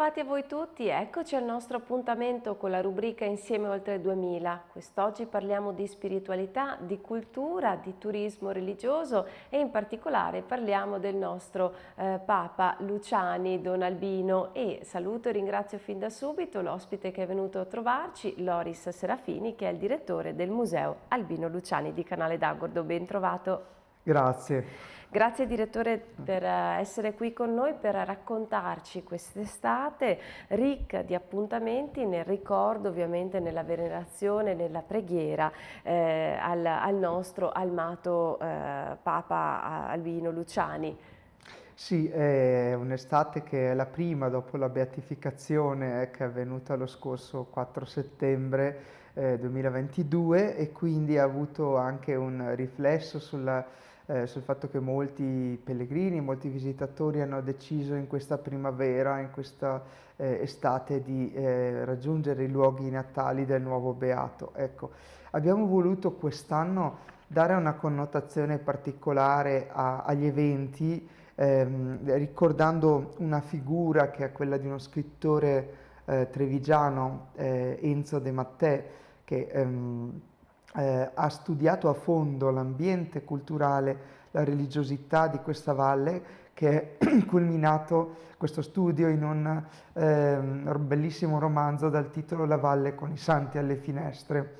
Bentrovati a voi tutti, eccoci al nostro appuntamento con la rubrica Insieme oltre 2000. Quest'oggi parliamo di spiritualità, di cultura, di turismo religioso e in particolare parliamo del nostro eh, Papa Luciani Don Albino e saluto e ringrazio fin da subito l'ospite che è venuto a trovarci, Loris Serafini, che è il direttore del Museo Albino Luciani di Canale d'Agordo. Ben trovato. Grazie. Grazie direttore per eh, essere qui con noi per raccontarci quest'estate ricca di appuntamenti nel ricordo ovviamente nella venerazione, nella preghiera eh, al, al, nostro almato eh, Papa Albino Luciani. Sì, è un'estate che è la prima dopo la beatificazione eh, che è avvenuta lo scorso 4 settembre eh, 2022 e quindi ha avuto anche un riflesso sulla eh, sul fatto che molti pellegrini, molti visitatori hanno deciso in questa primavera, in questa eh, estate di eh, raggiungere i luoghi natali del nuovo Beato. Ecco, abbiamo voluto quest'anno dare una connotazione particolare a, agli eventi, ehm, ricordando una figura che è quella di uno scrittore eh, trevigiano, eh, Enzo De Mattè, che ehm, eh, ha studiato a fondo l'ambiente culturale, la religiosità di questa valle che è culminato questo studio in un eh, bellissimo romanzo dal titolo La valle con i santi alle finestre.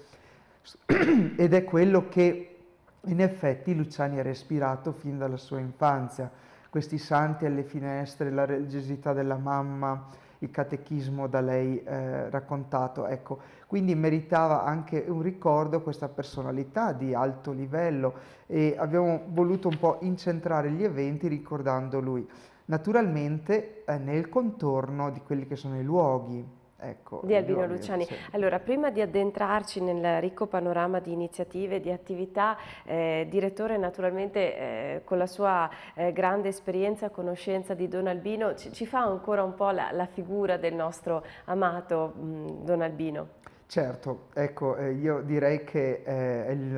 Ed è quello che in effetti Luciani ha respirato fin dalla sua infanzia, questi santi alle finestre, la religiosità della mamma, il catechismo da lei eh, raccontato. Ecco, quindi meritava anche un ricordo questa personalità di alto livello e abbiamo voluto un po' incentrare gli eventi ricordando lui. Naturalmente eh, nel contorno di quelli che sono i luoghi, Ecco, di Albino Luciani. Sì. Allora, prima di addentrarci nel ricco panorama di iniziative, di attività, eh, direttore naturalmente eh, con la sua eh, grande esperienza conoscenza di Don Albino, ci, ci, fa ancora un po' la, la figura del nostro amato mh, Don Albino? Certo, ecco, eh, io direi che eh, il,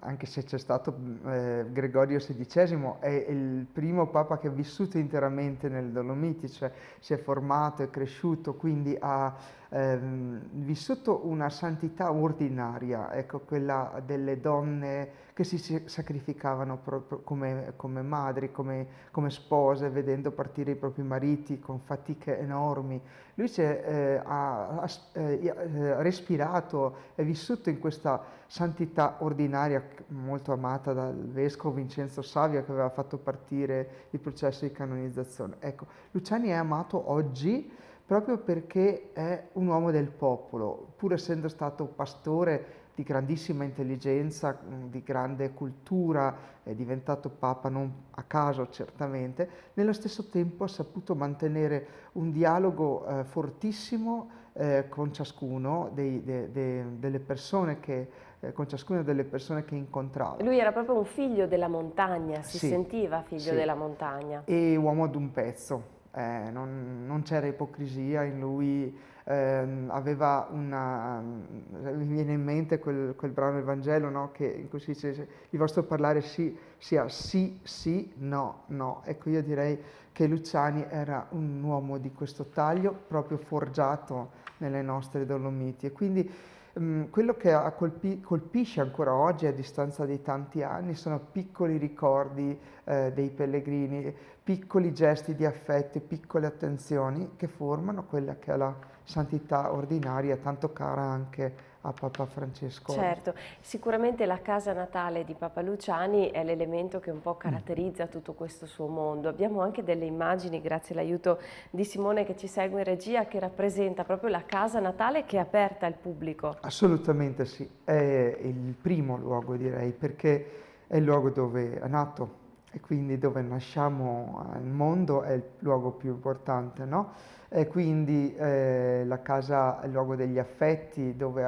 anche se c'è stato eh, Gregorio XVI, è il primo Papa che ha vissuto interamente nel Dolomiti, cioè si è formato, è cresciuto, quindi ha ehm, vissuto una santità ordinaria, ecco, quella delle donne che si sacrificavano come, come, madri, come, come, spose, vedendo partire i propri mariti con fatiche enormi. Lui eh, ha, ha eh, respirato, è vissuto in questa santità ordinaria molto amata dal vescovo Vincenzo Savia che aveva fatto partire il processo di canonizzazione. Ecco, Luciani è amato oggi proprio perché è un uomo del popolo, pur essendo stato pastore di grandissima intelligenza, di grande cultura, è diventato papa non a caso certamente, nello stesso tempo ha saputo mantenere un dialogo eh, fortissimo eh, con ciascuno dei, de, de, delle persone che eh, con ciascuna delle persone che incontrava. Lui era proprio un figlio della montagna, si sì, sentiva figlio sì. della montagna. E uomo ad un pezzo, eh, non, non c'era ipocrisia in lui, eh, aveva una, mi viene in mente quel, quel brano del Vangelo no? che, in cui si dice il vostro parlare sì, sia sì, sì, no, no. Ecco io direi che Luciani era un uomo di questo taglio proprio forgiato nelle nostre Dolomiti e quindi um, quello che colpi, colpisce ancora oggi a distanza di tanti anni sono piccoli ricordi eh, dei pellegrini, piccoli gesti di affetto, piccole attenzioni che formano quella che è la santità ordinaria, tanto cara anche a Papa Francesco. Certo, sicuramente la casa natale di Papa Luciani è l'elemento che un po' caratterizza tutto questo suo mondo. Abbiamo anche delle immagini, grazie all'aiuto di Simone che ci segue in regia, che rappresenta proprio la casa natale che è aperta al pubblico. Assolutamente sì, è il primo luogo direi, perché è il luogo dove è nato e quindi dove nasciamo al mondo è il luogo più importante, no? E quindi eh, la casa è il luogo degli affetti, dove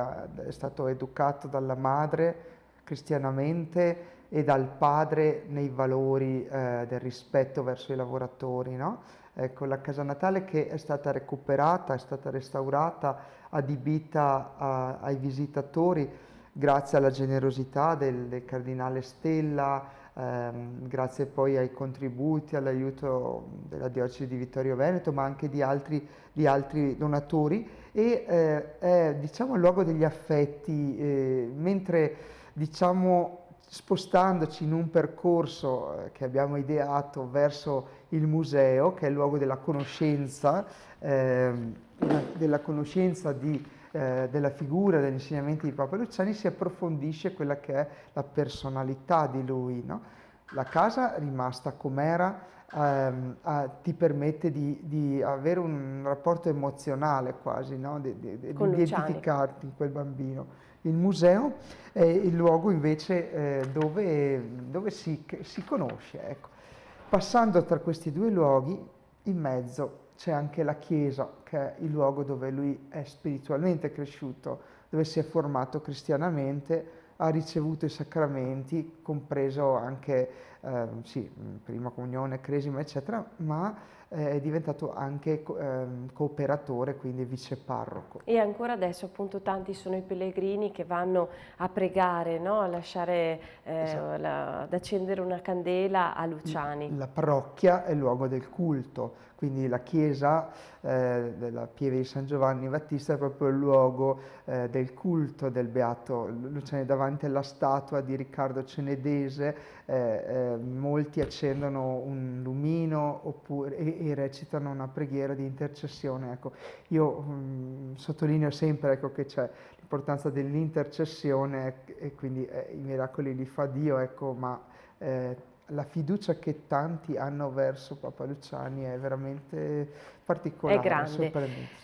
è stato educato dalla madre cristianamente e dal padre nei valori eh, del rispetto verso i lavoratori, no? Ecco, la casa natale che è stata recuperata, è stata restaurata, adibita a, ai visitatori grazie alla generosità del, del cardinale Stella, ehm, grazie poi ai contributi, all'aiuto della diocesi di Vittorio Veneto, ma anche di altri, di altri donatori. E eh, è diciamo il luogo degli affetti, eh, mentre diciamo spostandoci in un percorso eh, che abbiamo ideato verso il museo, che è il luogo della conoscenza, eh, della conoscenza di, eh, della figura, degli insegnamenti di Papa Luciani, si approfondisce quella che è la personalità di lui. No? La casa rimasta com'era ehm, eh, ti permette di, di, avere un rapporto emozionale quasi, no? di, di, di identificarti in quel bambino. Il museo è il luogo invece eh, dove, dove si, si, conosce. Ecco. Passando tra questi due luoghi, in mezzo c'è anche la chiesa, che è il luogo dove lui è spiritualmente cresciuto, dove si è formato cristianamente, ha ricevuto i sacramenti, compreso anche eh, sì, prima comunione, cresima, eccetera, ma è diventato anche eh, cooperatore, quindi viceparroco. E ancora adesso appunto tanti sono i pellegrini che vanno a pregare, no? a lasciare, eh, esatto. la, ad accendere una candela a Luciani. La parrocchia è il luogo del culto, quindi la chiesa eh, della Pieve di San Giovanni Battista è proprio il luogo eh, del culto del Beato Luciani davanti alla statua di Riccardo Cenedese, eh, eh molti accendono un lumino oppure, e, e, recitano una preghiera di intercessione. Ecco, io mh, mm, sottolineo sempre ecco, che c'è l'importanza dell'intercessione e quindi eh, i miracoli li fa Dio, ecco, ma eh, la fiducia che tanti hanno verso Papa Luciani è veramente particolare. È grande.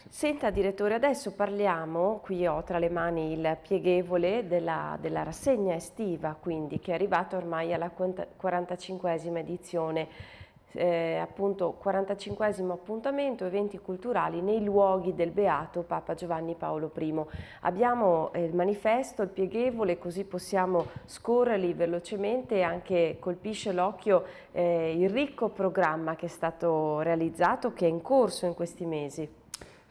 Senta direttore, adesso parliamo, qui ho tra le mani il pieghevole della, della rassegna estiva, quindi che è arrivata ormai alla 45esima edizione eh, appunto 45 appuntamento eventi culturali nei luoghi del Beato Papa Giovanni Paolo I. Abbiamo eh, il manifesto, il pieghevole, così possiamo scorrerli velocemente e anche colpisce l'occhio eh, il ricco programma che è stato realizzato, che è in corso in questi mesi.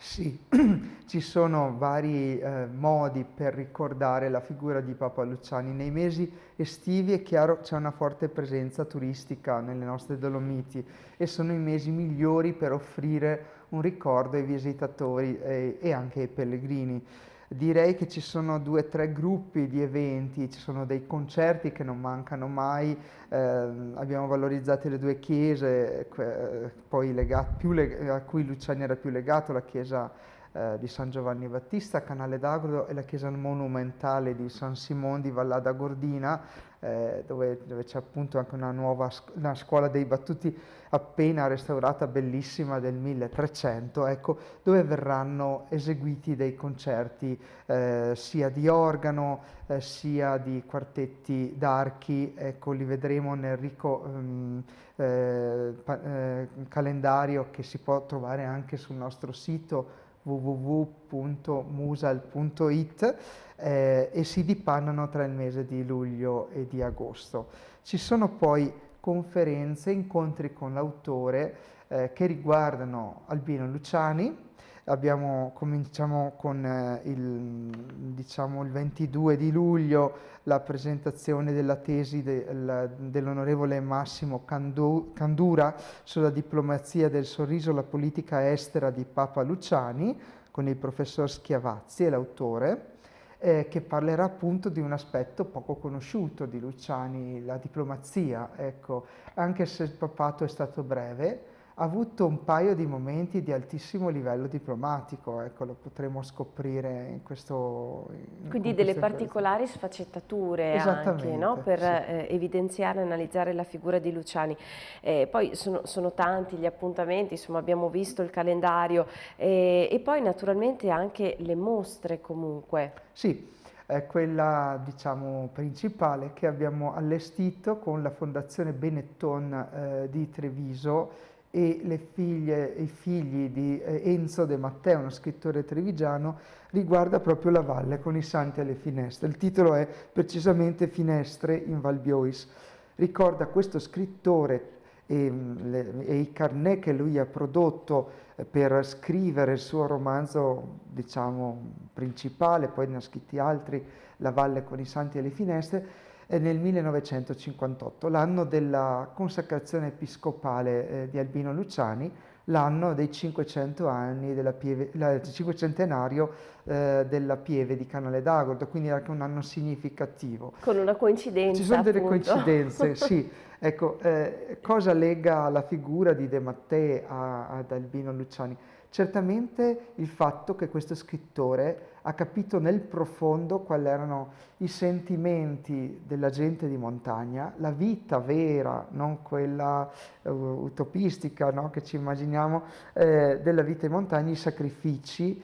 Sì, ci sono vari eh, modi per ricordare la figura di Papa Luciani. Nei mesi estivi è chiaro c'è una forte presenza turistica nelle nostre Dolomiti e sono i mesi migliori per offrire un ricordo ai visitatori e, e anche ai pellegrini. Direi che ci sono due o tre gruppi di eventi, ci sono dei concerti che non mancano mai, eh, abbiamo valorizzato le due chiese eh, poi legato, a cui Luciani era più legato, la chiesa eh, di San Giovanni Battista, Canale d'Agro e la chiesa monumentale di San Simone di Vallada Gordina, eh, dove, dove c'è appunto anche una nuova una scuola dei battuti appena restaurata, bellissima, del 1300, ecco, dove verranno eseguiti dei concerti eh, sia di organo, eh, sia di quartetti d'archi, ecco, li vedremo nel ricco um, eh, eh, calendario che si può trovare anche sul nostro sito www.musal.it eh, e si dipannano tra il mese di luglio e di agosto. Ci sono poi conferenze, incontri con l'autore eh, che riguardano Albino Luciani, Abbiamo, cominciamo con eh, il, diciamo, il, 22 di luglio la presentazione della tesi de, dell'onorevole Massimo Candu, Candura sulla diplomazia del sorriso, la politica estera di Papa Luciani con il professor Schiavazzi e l'autore eh, che parlerà appunto di un aspetto poco conosciuto di Luciani, la diplomazia, ecco, anche se il papato è stato breve, ha avuto un paio di momenti di altissimo livello diplomatico, ecco, lo potremo scoprire in questo... In Quindi delle particolari sfaccettature anche, no? per sì. eh, evidenziare e analizzare la figura di Luciani. Eh, poi sono, sono, tanti gli appuntamenti, insomma abbiamo visto il calendario eh, e poi naturalmente anche le mostre comunque. Sì, è quella diciamo, principale che abbiamo allestito con la Fondazione Benetton eh, di Treviso e le figlie i figli di eh, Enzo De Matteo, uno scrittore trevigiano, riguarda proprio la valle con i santi alle finestre. Il titolo è precisamente Finestre in Val Biois. Ricorda questo scrittore e, mm, le, e i carnet che lui ha prodotto eh, per scrivere il suo romanzo, diciamo, principale, poi ne ha scritti altri, La valle con i santi alle finestre, nel 1958, l'anno della consacrazione episcopale eh, di Albino Luciani, l'anno dei 500 anni della pieve, il cinquecentenario eh, della pieve di Canale d'Agordo, quindi anche un anno significativo. Con una coincidenza. Ci sono delle appunto. coincidenze, sì. Ecco, eh, cosa lega la figura di De Mattei ad Albino Luciani? Certamente il fatto che questo scrittore ha capito nel profondo quali erano i sentimenti della gente di montagna, la vita vera, non quella uh, utopistica no, che ci immaginiamo, eh, della vita in montagna, i sacrifici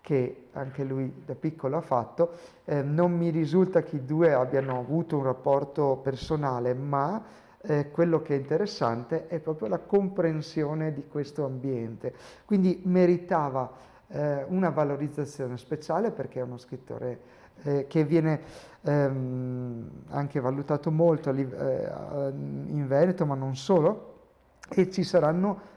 che anche lui da piccolo ha fatto. Eh, non mi risulta che i due abbiano avuto un rapporto personale, ma eh, quello che è interessante è proprio la comprensione di questo ambiente. Quindi meritava eh, una valorizzazione speciale perché è uno scrittore eh, che viene ehm, anche valutato molto eh, in Veneto, ma non solo, e ci saranno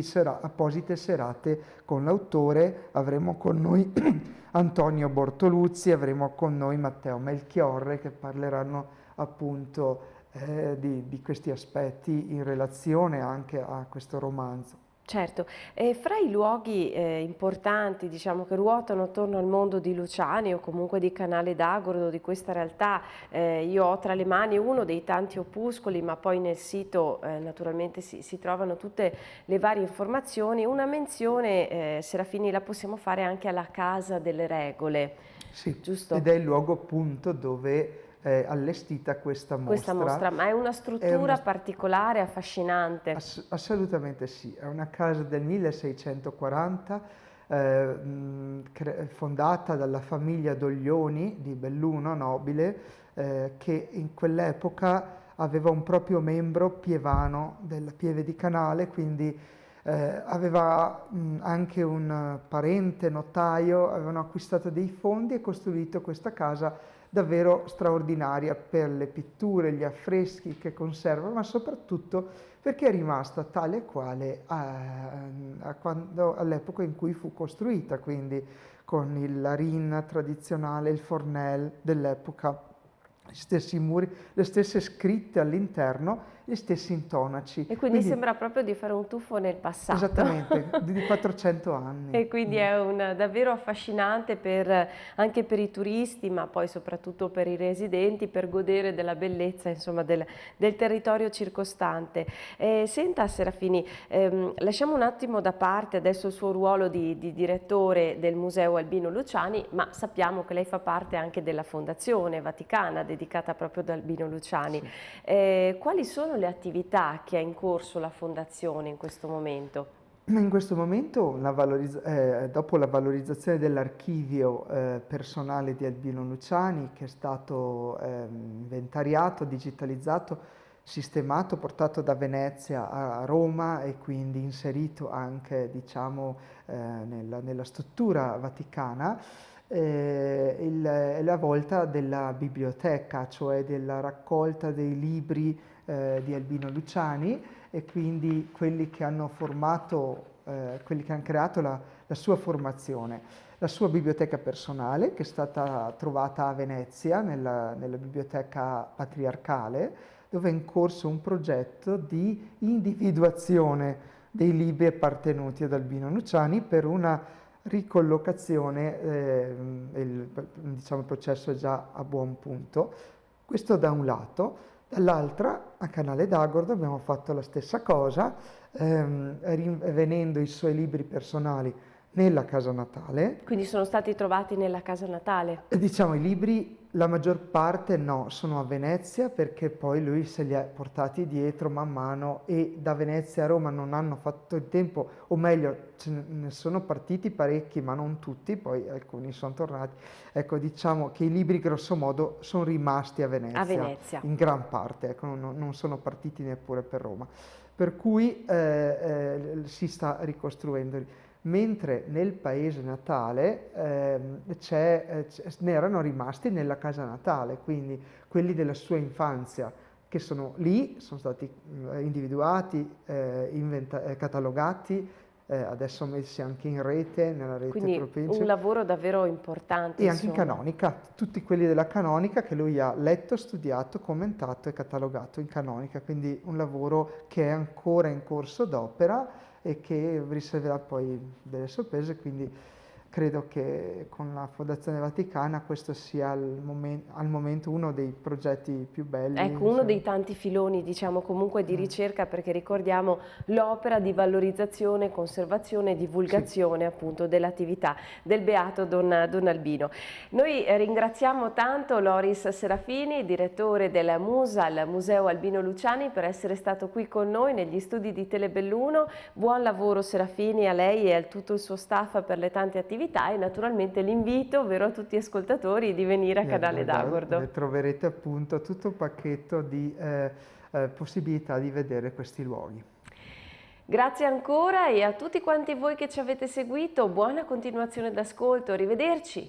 sera, apposite serate con l'autore, avremo con noi Antonio Bortoluzzi, avremo con noi Matteo Melchiorre che parleranno appunto eh, di, di, questi aspetti in relazione anche a questo romanzo. Certo, e fra i luoghi eh, importanti diciamo, che ruotano attorno al mondo di Luciani o comunque di Canale d'Agordo, di questa realtà, eh, io ho tra le mani uno dei tanti opuscoli, ma poi nel sito eh, naturalmente si, si, trovano tutte le varie informazioni. Una menzione, eh, Serafini, la possiamo fare anche alla Casa delle Regole, sì, giusto? Ed è il luogo appunto dove eh, allestita questa mostra. Questa mostra, ma è una struttura è una... particolare, affascinante? Ass assolutamente sì, è una casa del 1640 eh, fondata dalla famiglia Doglioni di Belluno, nobile, eh, che in quell'epoca aveva un proprio membro pievano della Pieve di Canale, quindi eh, aveva mh, anche un parente notaio, avevano acquistato dei fondi e costruito questa casa davvero straordinaria per le pitture, gli affreschi che conserva, ma soprattutto perché è rimasta tale e quale all'epoca in cui fu costruita, quindi con il larin tradizionale, il fornel dell'epoca, gli stessi muri, le stesse scritte all'interno gli stessi intonaci. E quindi, quindi, sembra proprio di fare un tuffo nel passato. Esattamente, di 400 anni. E quindi mm. è un, davvero affascinante per, anche per i turisti, ma poi soprattutto per i residenti, per godere della bellezza insomma, del, del, territorio circostante. Eh, senta Serafini, ehm, lasciamo un attimo da parte adesso il suo ruolo di, di direttore del Museo Albino Luciani, ma sappiamo che lei fa parte anche della Fondazione Vaticana dedicata proprio ad Albino Luciani. Sì. Eh, quali sono le attività che ha in corso la Fondazione in questo momento? In questo momento, la eh, dopo la valorizzazione dell'archivio eh, personale di Albino Luciani, che è stato eh, inventariato, digitalizzato, sistemato, portato da Venezia a Roma e quindi inserito anche diciamo, eh, nella, nella, struttura vaticana, eh, il, è la volta della biblioteca, cioè della raccolta dei libri eh, di Albino Luciani e quindi quelli che hanno formato, eh, quelli che hanno creato la, la, sua formazione. La sua biblioteca personale, che è stata trovata a Venezia, nella, nella biblioteca patriarcale, dove è in corso un progetto di individuazione dei libri appartenuti ad Albino Luciani per una ricollocazione, eh, il, diciamo, il processo è già a buon punto. Questo da un lato. Dall'altra, a Canale d'Agordo abbiamo fatto la stessa cosa, ehm, venendo i suoi libri personali nella casa natale. Quindi sono stati trovati nella casa natale? Diciamo i libri la maggior parte no, sono a Venezia perché poi lui se li ha portati dietro man mano e da Venezia a Roma non hanno fatto il tempo, o meglio ce ne sono partiti parecchi ma non tutti, poi alcuni sono tornati. Ecco diciamo che i libri grosso modo sono rimasti a Venezia, a Venezia. in gran parte, ecco, non, non, sono partiti neppure per Roma. Per cui eh, eh, si sta ricostruendo mentre nel paese natale ehm, eh, ne erano rimasti nella casa natale, quindi quelli della sua infanzia, che sono lì, sono stati eh, individuati, eh, eh, catalogati eh, adesso messi anche in rete, nella rete Quindi Propencio. un lavoro davvero importante. E anche insomma. in canonica, tutti quelli della canonica che lui ha letto, studiato, commentato e catalogato in canonica, quindi un lavoro che è ancora in corso d'opera e che riserverà poi delle sorprese, quindi credo che con la Fondazione Vaticana questo sia al, momen- al momento uno dei progetti più belli. Ecco, uno insomma. dei tanti filoni, diciamo, comunque di Mm. ricerca, perché ricordiamo l'opera di valorizzazione, conservazione e divulgazione appunto dell'attività del Beato Don, Don Albino. Noi eh, ringraziamo tanto Loris Serafini, direttore della MUSA, il Museo Albino Luciani, per essere stato qui con noi negli studi di Telebelluno. Buon lavoro Serafini a lei e a tutto il suo staff per le tante attività e naturalmente l'invito, vero a tutti gli ascoltatori, di venire a Eh, Canale d'Agordo. troverete appunto tutto un pacchetto di eh, eh, possibilità di vedere questi luoghi. Grazie ancora e a tutti quanti voi che ci avete seguito, buona continuazione d'ascolto, arrivederci!